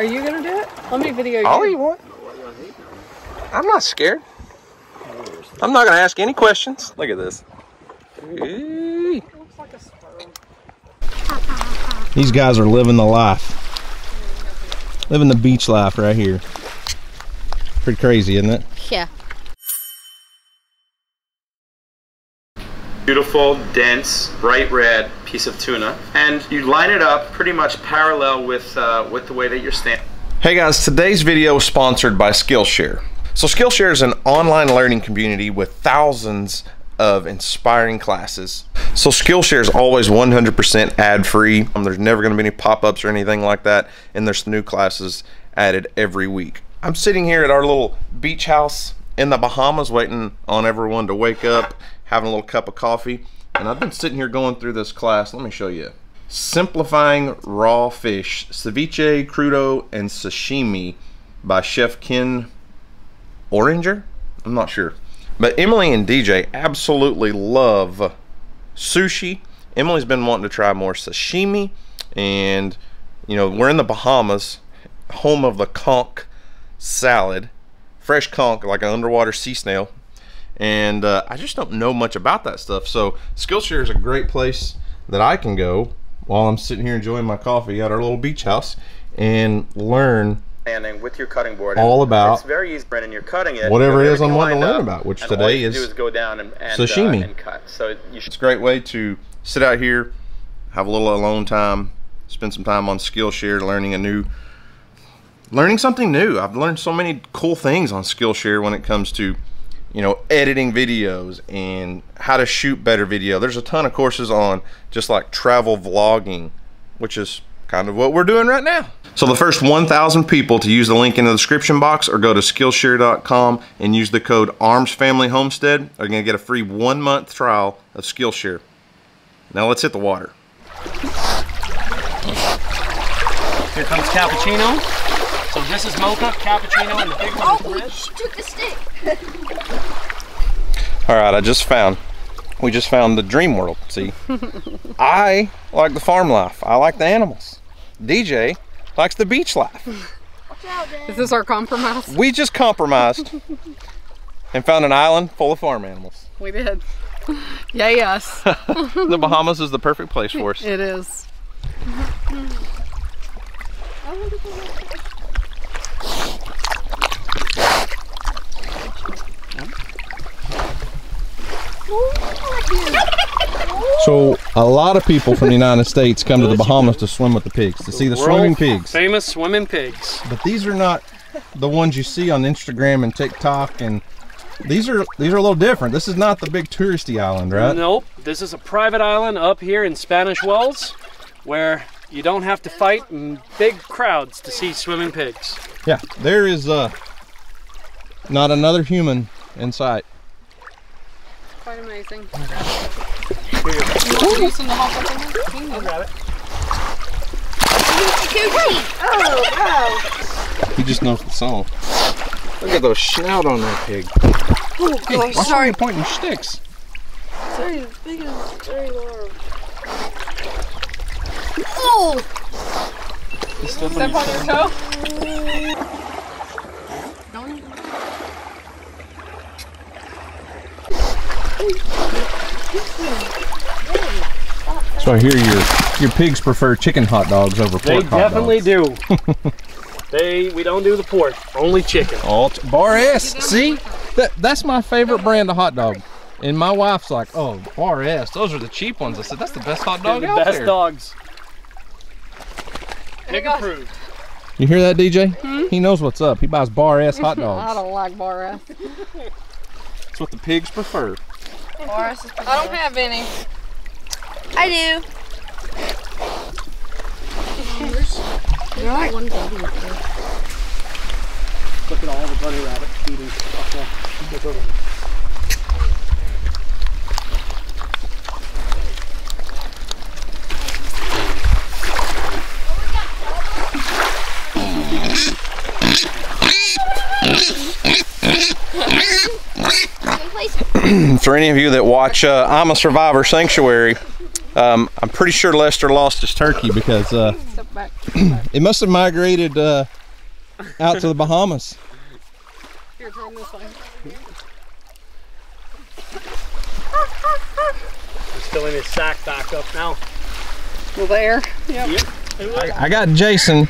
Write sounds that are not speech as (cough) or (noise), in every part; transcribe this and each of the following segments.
Are you gonna do it? Let me video you. All you want. I'm not scared. I'm not gonna ask any questions. Look at this. Hey. These guys are living the life. Living the beach life right here. Pretty crazy, isn't it? Yeah. Beautiful, dense, bright red piece of tuna, and you line it up pretty much parallel with uh, with the way that you're standing. Hey guys, today's video is sponsored by Skillshare. So Skillshare is an online learning community with thousands of inspiring classes. So Skillshare is always 100% ad-free. Um, there's never going to be any pop-ups or anything like that, and there's new classes added every week. I'm sitting here at our little beach house in the Bahamas waiting on everyone to wake up, having a little cup of coffee, and I've been sitting here going through this class. Let me show you. Simplifying Raw Fish, Ceviche, Crudo, and Sashimi by Chef Ken Oranger? I'm not sure. But Emily and DJ absolutely love sushi. Emily's been wanting to try more sashimi. And, you know, we're in the Bahamas, home of the conch salad. Fresh conch, like an underwater sea snail. And uh, I just don't know much about that stuff. So Skillshare is a great place that I can go while I'm sitting here enjoying my coffee at our little beach house and learn Standing with your cutting board. All about It's very easy, Brennan. You're cutting it. whatever it is I'm wanting to learn about, which today is is go down and, and, sashimi. uh, and cut. So you It's a great way to sit out here, have a little alone time, spend some time on Skillshare learning a new learning something new. I've learned so many cool things on Skillshare when it comes to you know editing videos and how to shoot better video. There's a ton of courses on just like travel vlogging, which is kind of what we're doing right now. So the first 1,000 people to use the link in the description box or go to Skillshare.com and use the code ARMSFamilyHomestead are going to get a free one month trial of Skillshare. Now let's hit the water. Here comes cappuccino. So this is mocha, cappuccino, and the big one is Oh, red. she took the stick. (laughs) All right, I just found, we just found the dream world. See, (laughs) I like the farm life. I like the animals. DJ likes the beach life. Watch out, Is this our compromise? We just compromised (laughs) and found an island full of farm animals. We did. Yay us. The Bahamas is the perfect place for us. It is. So a lot of people from the United States come to the Bahamas to swim with the pigs, to see the swimming pigs. Famous swimming pigs. But these are not the ones you see on Instagram and TikTok and these are these are a little different. This is not the big touristy island, right? Nope. This is a private island up here in Spanish Wells where you don't have to fight in big crowds to see swimming pigs. Yeah, there is uh not another human in sight. Quite amazing. He just knows the song. Look at those snout on that pig. Oh, Hey, gosh, why are sorry. you pointing sticks? Very big and very large. Oh! Step on your toe. (laughs) So I hear your your pigs prefer chicken hot dogs over pork They definitely do. (laughs) they we don't do the pork, only chicken. All Bar S. See, that that's my favorite brand of hot dog. And my wife's like, "Oh, Bar S. Those are the cheap ones." I said, "That's the best hot They're dog the out best there." dogs. Pig approved. You hear that, DJ? Hmm? He knows what's up. He buys Bar S hot dogs. (laughs) I don't like bar S. That's what the pigs prefer. I don't have any. I do. Look at all the bunny rabbits feeding up. Look over there. (clears throat) For any of you that watch uh, I'm a Survivor Sanctuary, um, I'm pretty sure Lester lost his turkey because uh. (clears throat) It must have migrated uh, out to the Bahamas. Here, turn this way. He's filling his sack back up now. Well, there. Yep. I got Jason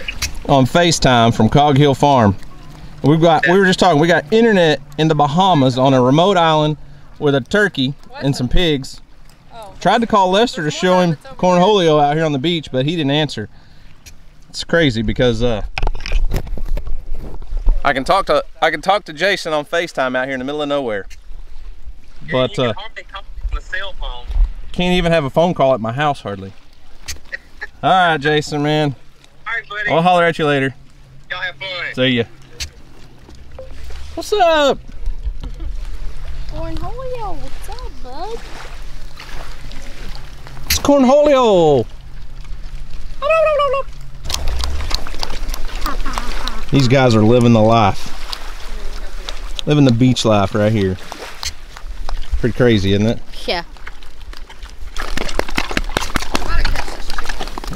on FaceTime from Cog Hill Farm. We've got we were just talking, we got internet in the Bahamas on a remote island with a turkey and some pigs. Oh. Tried to call Lester to show him cornholio out here on the beach, but he didn't answer. It's crazy because uh I can talk to I can talk to Jason on FaceTime out here in the middle of nowhere. But uh the cell phone. can't even have a phone call at my house hardly. (laughs) All right, Jason, man. All right, buddy. I'll holler at you later. Y'all have fun. See ya. What's up? Cornholio, what's up, bud? It's Cornholio. These guys are living the life. Living the beach life right here. Pretty crazy, isn't it? Yeah.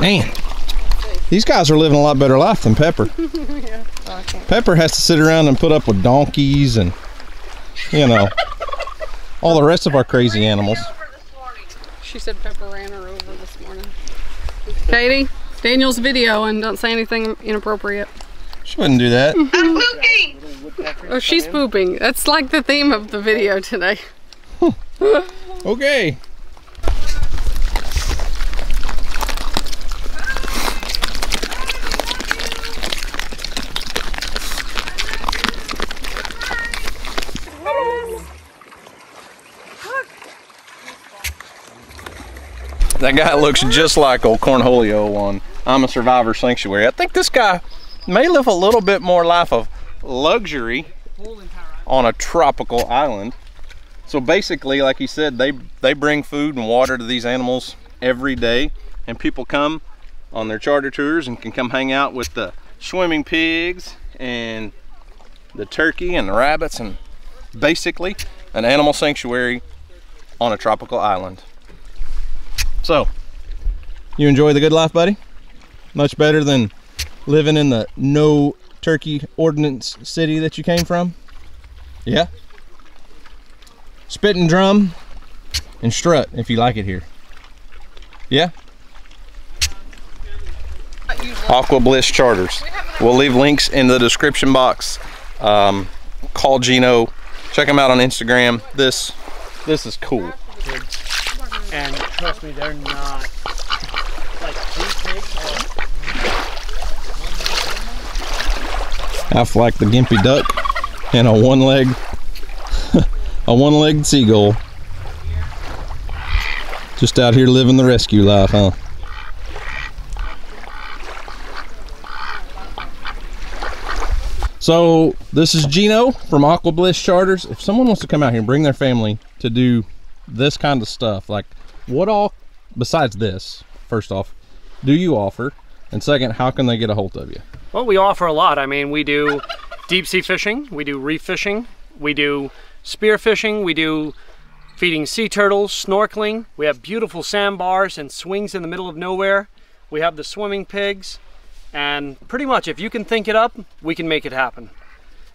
Man, these guys are living a lot better life than Pepper. (laughs) Pepper has to sit around and put up with donkeys and, you know, (laughs) all the rest of our crazy animals. She said Pepper ran her over this morning. Katie, Daniel's video and don't say anything inappropriate. She wouldn't do that. (laughs) Oh, she's pooping. That's like the theme of the video today. (laughs) Okay. That guy looks just like old Cornholio on I'm a Survivor Sanctuary. I think this guy may live a little bit more life of luxury on a tropical island. So basically, like he said, they they bring food and water to these animals every day, and people come on their charter tours and can come hang out with the swimming pigs and the turkey and the rabbits, and basically an animal sanctuary on a tropical island. So, you enjoy the good life, buddy? Much better than living in the no turkey ordinance city that you came from? Yeah? Spit and drum and strut if you like it here. Yeah? Aqua Bliss Charters. We'll leave links in the description box. Um, call Gino. Check him out on Instagram. This this is cool. And trust me, they're not like these pigs are Half like the gimpy duck and a one leg (laughs) a one legged seagull. Just out here living the rescue life, huh? So this is Gino from Aqua Bliss Charters. If someone wants to come out here and bring their family to do this kind of stuff, like what all besides this, first off, do you offer? And second, how can they get a hold of you? Well, we offer a lot. I mean, we do deep sea fishing, we do reef fishing, we do spear fishing, we do feeding sea turtles, snorkeling. We have beautiful sandbars and swings in the middle of nowhere. We have the swimming pigs. And pretty much, if you can think it up, we can make it happen.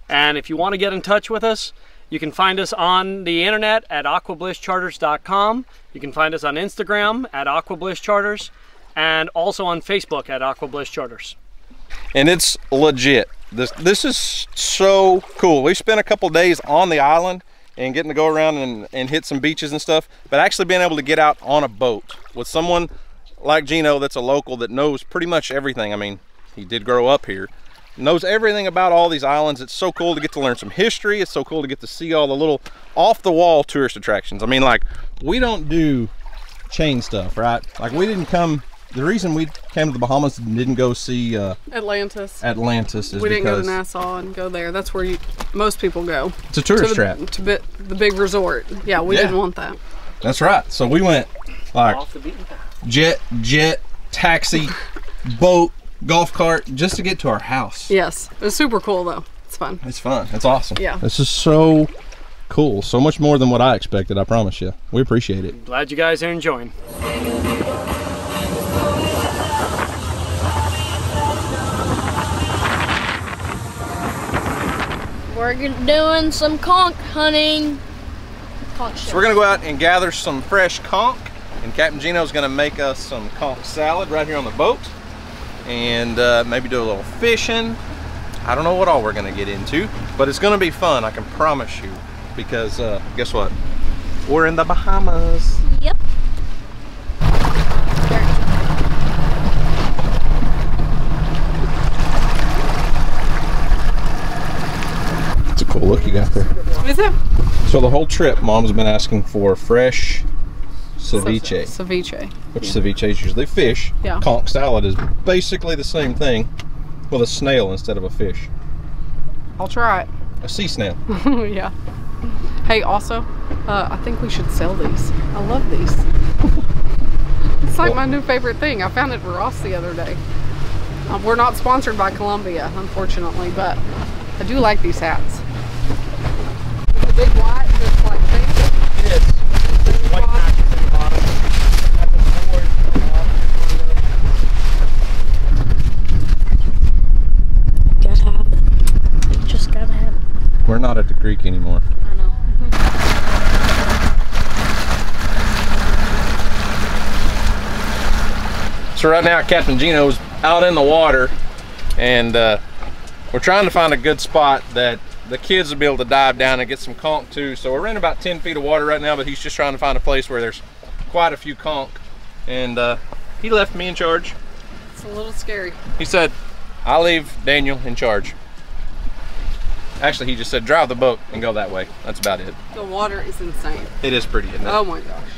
And if you want to get in touch with us, you can find us on the internet at aquablisscharters.com. You can find us on Instagram at aquablisscharters and also on Facebook at aquablisscharters. and it's legit. This this is so cool. We spent a couple days on the island and getting to go around and, and hit some beaches and stuff, but actually being able to get out on a boat with someone like Gino that's a local that knows pretty much everything. I mean, he did grow up here, knows everything about all these islands. It's so cool to get to learn some history. It's so cool to get to see all the little off the wall tourist attractions. I mean, like we don't do chain stuff, right? Like we didn't come. The reason we came to the Bahamas and didn't go see uh, Atlantis. Atlantis is we didn't go because to Nassau and go there. That's where you, most people go. it's a tourist to the, trap. To bi- the big resort. Yeah, we Yeah. didn't want that. That's right. So we went like Off the jet, jet, taxi, boat, golf cart just to get to our house. Yes, it was super cool though. It's fun. It's fun. It's awesome. Yeah. This is so cool. So much more than what I expected. I promise you. We appreciate it. Glad you guys are enjoying. We're doing some conch hunting. Conch so we're gonna go out and gather some fresh conch, and Captain Gino's gonna make us some conch salad right here on the boat and uh, maybe do a little fishing. I don't know what all we're gonna get into, but it's gonna be fun. I can promise you, because uh, guess what? We're in the Bahamas. Yep. It's a cool look you got there. Is it? So the whole trip, Mom's been asking for fresh ceviche, Ceviche. which ceviche is usually fish. Yeah. Conch salad is basically the same thing, with a snail instead of a fish. I'll try it. A sea snail. (laughs) yeah. Hey, also, uh, I think we should sell these. I love these. (laughs) it's like my new favorite thing. I found it at Ross the other day. Um, we're not sponsored by Columbia, unfortunately, but I do like these hats. The big white, just like basic. It is. White patches in the bottom. Got the board on Gotta have it. Just gotta have it. We're not at the creek anymore. I know. So right now, Captain Gino's out in the water, and uh, we're trying to find a good spot that the kids will be able to dive down and get some conch too. So we're in about 10 feet of water right now, but he's just trying to find a place where there's quite a few conch. And uh, he left me in charge. It's a little scary. He said, I'll leave Daniel in charge. Actually, he just said, drive the boat and go that way. That's about it. The water is insane. It is pretty, it? Oh my gosh.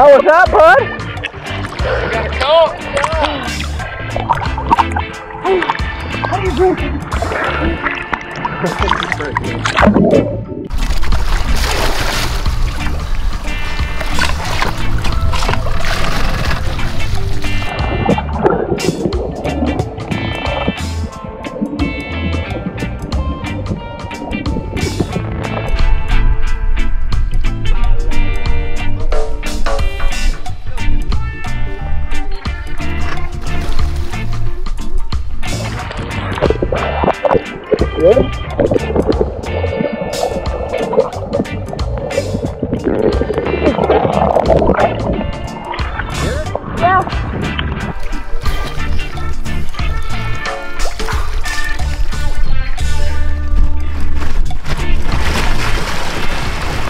How was that, bud? You got a coat?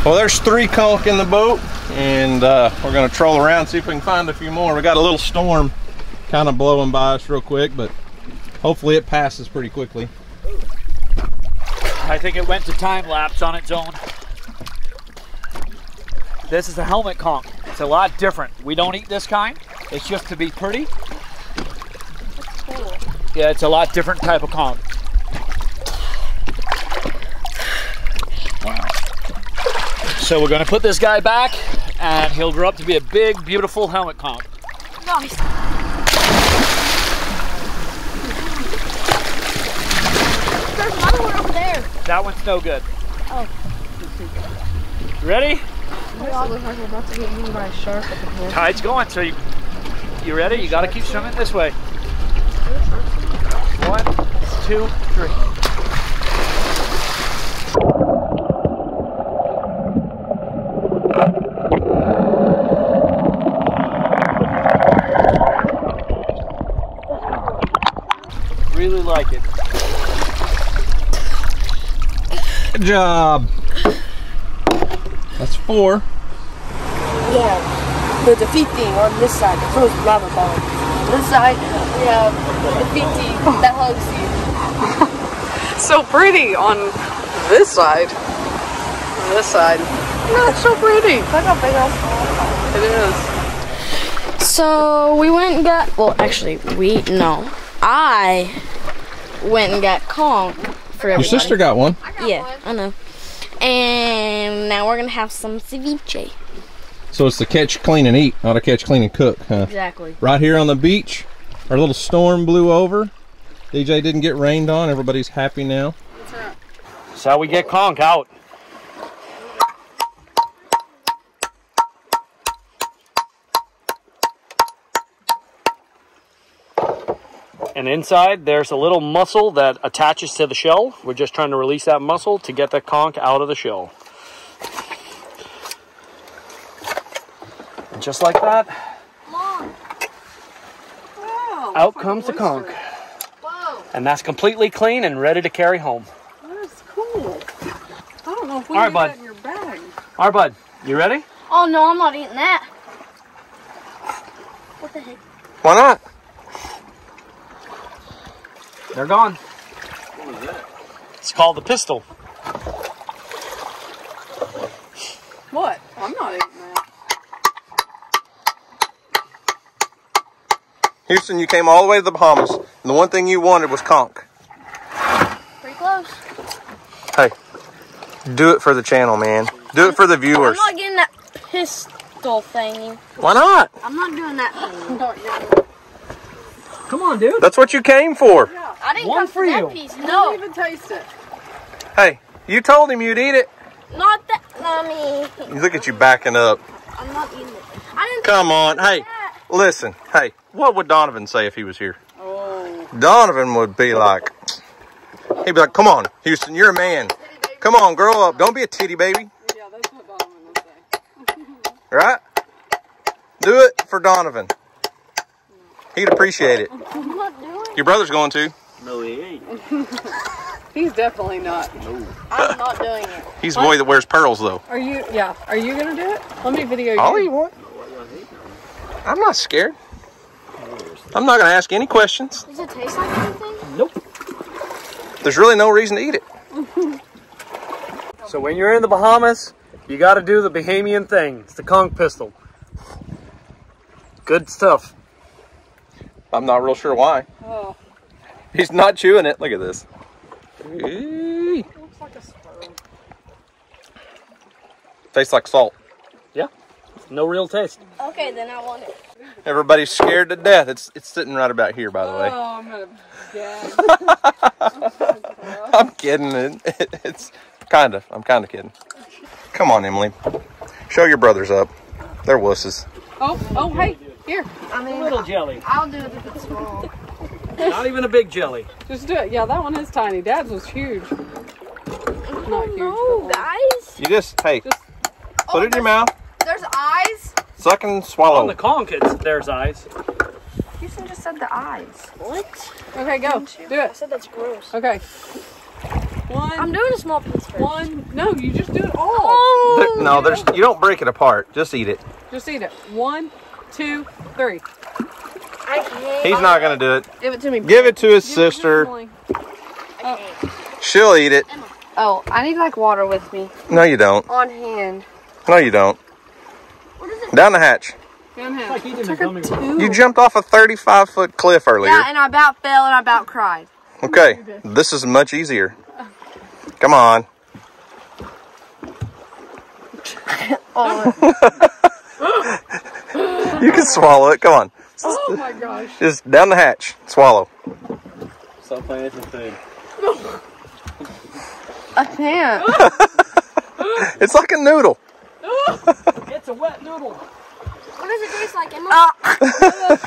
Well, there's three conch in the boat, and uh, we're gonna troll around see if we can find a few more. We got a little storm kind of blowing by us real quick, but hopefully it passes pretty quickly. I think it went to time lapse on its own. This is a helmet conch. It's a lot different. We don't eat this kind. It's just to be pretty. Yeah, it's a lot different type of conch. Wow. So we're gonna put this guy back and he'll grow up to be a big, beautiful helmet conch. Nice. There's another one over there. That one's no good. Oh. Ready? Shark. Tide's going, so you, you ready? You gotta keep swimming this way. One, two, three. Really like it. Good job. That's four. Yeah, the defeat thing on this side, the first lava bomb. This side, we have the defeat team that hugs (laughs) you. So pretty on this side. On this side. Not so pretty. Look how big I'm. It is. So So we went and got. Well, actually, we no. I went and got conch for Your sister got one. Yeah, I know. And now we're gonna have some ceviche. So it's the catch, clean, and eat, not a catch, clean, and cook, huh? Exactly. Right here on the beach, our little storm blew over. DJ didn't get rained on. Everybody's happy now. That's how we get conch out. And inside, there's a little muscle that attaches to the shell. We're just trying to release that muscle to get the conch out of the shell. And just like that, out comes the conch. And that's completely clean and ready to carry home. That's cool. I don't know if we All right, bud. that in your bag. All right, bud, you ready? Oh no, I'm not eating that. What the heck? Why not? They're gone. It's called the pistol. What? I'm not eating that. Houston, you came all the way to the Bahamas, and the one thing you wanted was conch. Pretty close. Hey, do it for the channel, man. Do it for the viewers. I'm not getting that pistol thingy. Why not? I'm not doing that thing. Come on, dude. That's what you came for. I didn't One for for that you. piece. Don't even taste it. Hey, you told him you'd eat it. not that. Mommy. Look at you backing up. I'm not eating it. I didn't. Come on. Hey, that. listen. Hey, what would Donovan say if he was here? Oh. Donovan would be like, he'd be like, come on, Houston, you're a man. Come on, grow up. Don't be a titty baby. Yeah, that's what Donovan would say. (laughs) Right? Do it for Donovan. He'd appreciate it. (laughs) I'm not doing it. Your brother's going to. No, he ain't. (laughs) He's definitely not. No. I'm not doing it. He's the boy that wears pearls, though. Are you? Yeah. Are you gonna do it? Let me video you. All you want. I'm not scared. I'm not going to ask any questions. Does it taste like anything? Nope. There's really no reason to eat it. (laughs) So when you're in the Bahamas, you got to do the Bahamian thing. It's the conch pistol. Good stuff. I'm not real sure why. Oh, He's not chewing it. Look at this. Eee. looks like a sperm. Tastes like salt. Yeah. No real taste. Okay, then I want it. Everybody's scared to death. It's it's sitting right about here, by the way. Oh, I'm gonna gag. (laughs) I'm kidding. It, it's kind of. I'm kind of kidding. Come on, Emily. Show your brothers up. They're wusses. oh, oh, hey, here. I mean, Little jelly. I'll do it if it's small. Not even a big jelly. Just do it. Yeah, that one is tiny. Dad's was huge. Not huge. No, guys. You just hey, Just- put it in oh, your mouth, There's eyes. suck and swallow. On the conch, it's, there's eyes. Houston just said the eyes. What? Okay, go. Do it. I said that's gross. Okay. One. I'm doing a small piece first. One. No, you just do it all. Oh. There- no, there's you don't break it apart. Just eat it. Just eat it. One, two, three. I can't. He's not gonna do it. Give it to me. Give it to his Give it to sister. Emily. Oh. She'll eat it. Oh, I need like water with me No, you don't. on hand. No, you don't. What is it? Down the hatch. Down here. Like a. You jumped off a 35 foot cliff earlier. Yeah, and I about fell and I about cried. Okay, this is much easier. Come on. (laughs) Oh. (laughs) You can swallow it. Come on. Oh my (laughs) gosh. Just down the hatch. Swallow. Stop playing with the thing. I can't. (laughs) It's like a noodle. (laughs) It's a wet noodle. What does it taste like, Emma? Ah.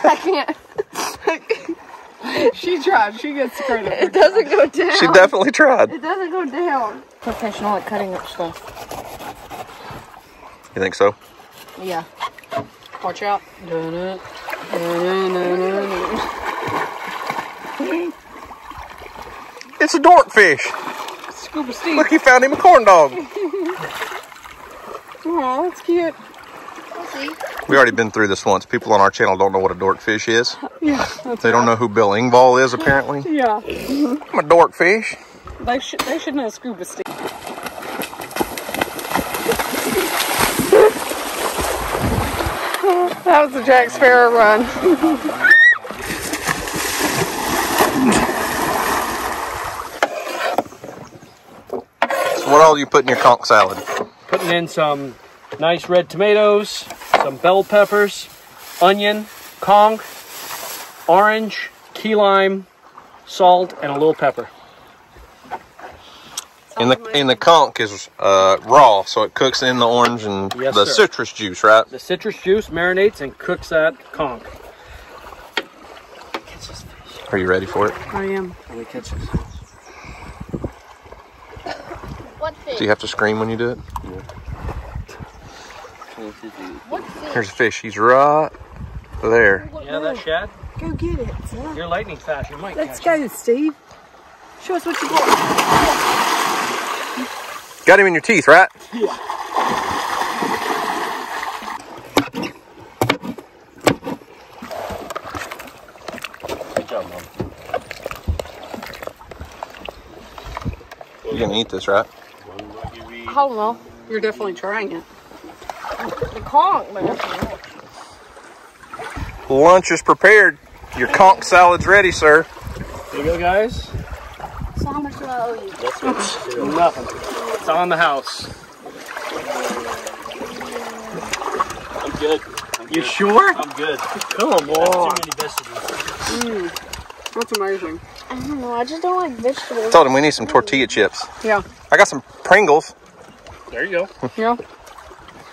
I can't. She tried. She gets credit. It doesn't go down. She definitely tried. It doesn't go down. Professional at cutting up stuff. You think so? Yeah. Watch out. Dun-dun. Dun-dun-dun-dun. It's a dorkfish. Scuba Steve. Look, he found him a corn dog. Oh, that's cute. We already been through this once. People on our channel don't know what a dorkfish is. Yeah. They don't know who Bill Engvall is, apparently. Yeah. I'm a dorkfish. They should. They should know Scuba Steve. That was the Jack Sparrow run. So what all you put in your conch salad? Putting in some nice red tomatoes, some bell peppers, onion, conch, orange, key lime, salt, and a little pepper. And the and the conch is uh, raw, so it cooks in the orange and Yes, the sir. citrus juice, right? The citrus juice marinates and cooks that conch. Are you ready for it? I am. What fish? Do you have to scream when you do it? What? Here's a fish. He's right there. Yeah, that shad? Go get it, son. You're lightning fast. You might Let's catch go, Steve. Show us what you got. Got him in your teeth, right? Yeah. Good job, Mom. You're gonna eat this, right? I don't know. You're definitely trying it. The conch, but nothing else. Lunch is prepared. Your conch salad's ready, sir. There you go, guys. So how much do I owe you? (laughs) Nothing. It's on the house. I'm good. You sure? I'm good. Come on. Too many vegetables. Mm, that's amazing. I don't know. I just don't like vegetables. Told him we need some tortilla chips. Yeah. I got some Pringles. There you go. Yeah.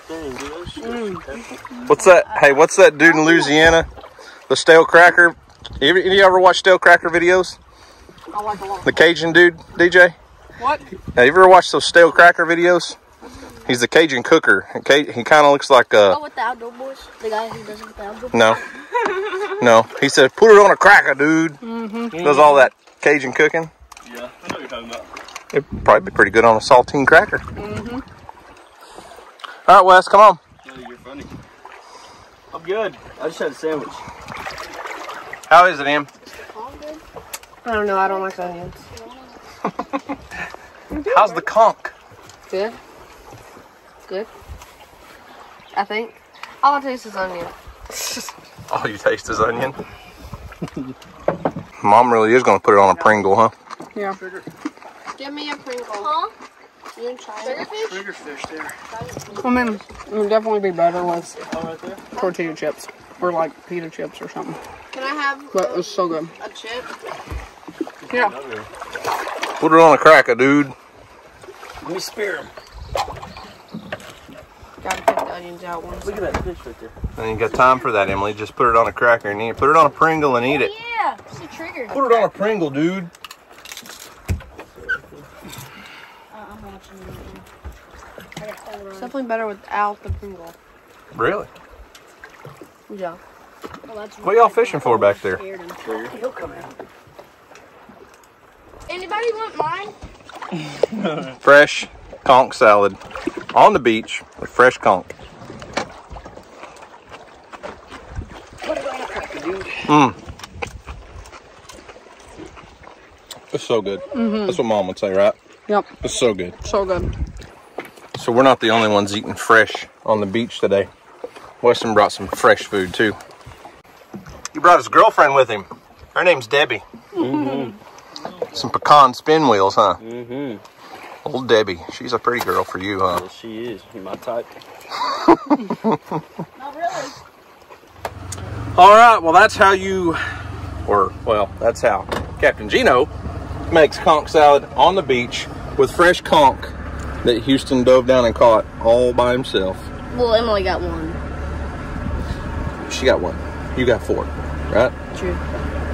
Mm. What's that? Hey, what's that dude in Louisiana? The stale cracker. You ever, you ever watch stale cracker videos? I like a lot. The Cajun dude, DJ. What? Have you ever watched those stale cracker videos? He's the Cajun cooker. Ca- He kind of looks like Oh, uh with the outdoor boys? The guy who does it with the outdoor no, no. He said, "Put it on a cracker, dude." Does all that Cajun cooking. Yeah, I know what you're talking about. It'd probably be pretty good on a saltine cracker. Mm -hmm. All right, Wes, come on. No, you're funny. I'm good. I just had a sandwich. How is it, Em? I don't know. I don't like onions. (laughs) How's the conch? Good. Good. I think. All I taste is onion. (laughs) All you taste is onion. (laughs) Mom really is going to put it on a Pringle, huh? Yeah. Give me a Pringle. Huh? You gonna try it? Trigger fish there. I mean, it would definitely be better with Oh, right there. tortilla chips or like pita chips or something. Can I have But it's so good. a chip? Yeah. Put it on a cracker, dude. Let me spear him. Gotta pick the onions out once. Look at that fish right there. And you got time for that, Emily. Just put it on a cracker and eat it. Put it on a Pringle and eat it. Yeah, it's a trigger. Put it on a Pringle, dude. Uh, I'm watching It's definitely better without the Pringle. Really? Yeah. What y'all fishing for back there? Anybody want mine? (laughs) Fresh conch salad on the beach with fresh conch. Mmm. It's so good. Mm-hmm. That's what mom would say, right? Yep. It's so good. So good. So we're not the only ones eating fresh on the beach today. Weston brought some fresh food too. He brought his girlfriend with him. Her name's Debbie. Mm-hmm. Some pecan spin wheels, huh? Mm-hmm. Old Debbie. She's a pretty girl for you, huh? Yes, she is. My type. (laughs) Not really. All right, well, that's how you, or, well, that's how Captain Gino makes conch salad on the beach with fresh conch that Houston dove down and caught all by himself. Well, Emily got one. She got one. You got four, right? True.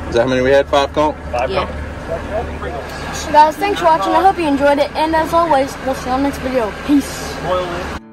Is that how many we had? Five conch? Five Yeah. yeah. So guys, thanks for watching. I hope you enjoyed it. And as always, we'll see you on the next video. Peace.